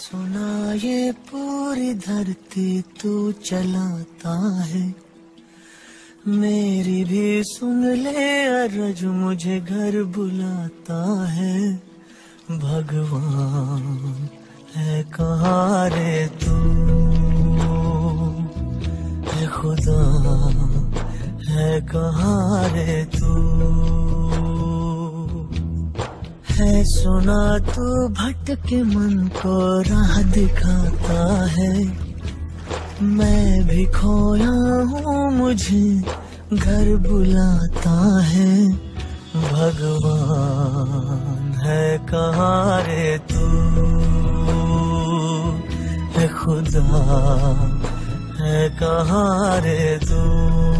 सुना ये पूरी धरती तू चलाता है। मेरी भी सुन ले अरज मुझे घर बुलाता है। भगवान है कहा रे तू? है खुदा है कहा रे तू? है, सुना तू भटके मन को राह दिखाता है। मैं भी खोया हूँ, मुझे घर बुलाता है। भगवान है, कहाँ रे तू? है खुदा, है कहाँ रे तू?